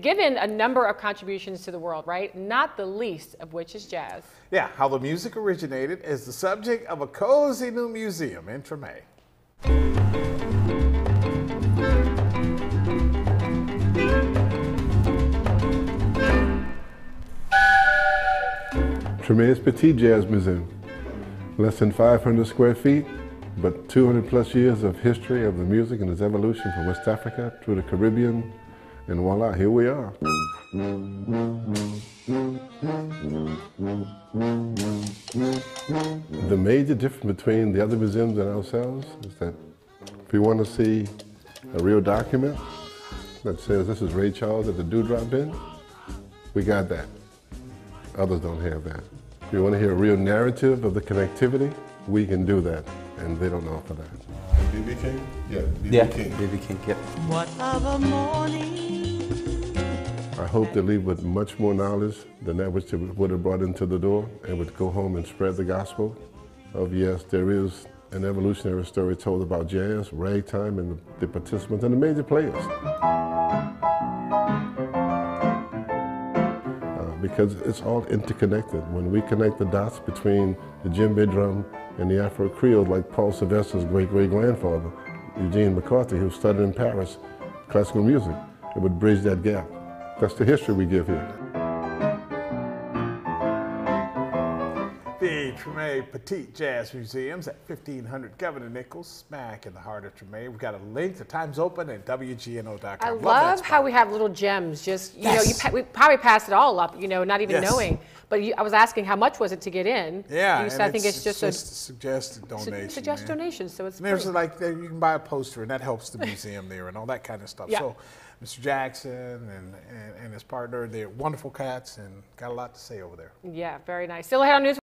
given a number of contributions to the world, right? Not the least of which is jazz. Yeah, how the music originated is the subject of a cozy new museum in Treme. Treme's Petit Jazz Museum. Less than 500 square feet, but 200 plus years of history of the music and its evolution from West Africa through the Caribbean, and voila, here we are. The major difference between the other museums and ourselves is that if you want to see a real document that says this is Ray Charles at the Dew Drop Inn, we got that. Others don't have that. If you want to hear a real narrative of the connectivity, we can do that, and they don't know offer that. BB King? Yeah, BB Yeah, King. BB King, yep. What of a morning? I hope they leave with much more knowledge than that which they would have brought into the door and would go home and spread the gospel of yes, there is an evolutionary story told about jazz, ragtime, and the participants and the major players. Uh, because it's all interconnected. When we connect the dots between the djembe drum and the Afro Creole, like Paul Sylvester's great-great-grandfather, Eugene Macarty, who studied in Paris classical music, it would bridge that gap. That's the history we give here. The Treme Petit Jazz Museum's at 1500 Governor Nicholls, smack in the heart of Treme. We've got a link. The time's open at WGNO.com. I that love how we have little gems. Just you know, you pa- we probably passed it all up. You know, not even Yes. knowing. But you, I was asking how much was it to get in? Yeah, You and said, I think it's, just, a a suggested su- donation. suggest man. donation, so it's And there's free. like you can buy a poster and that helps the museum there and all that kind of stuff. Yeah. So, Mr. Jackson and, and, and his partner, they're wonderful cats and got a lot to say over there. yeah, very nice. Still ahead on news.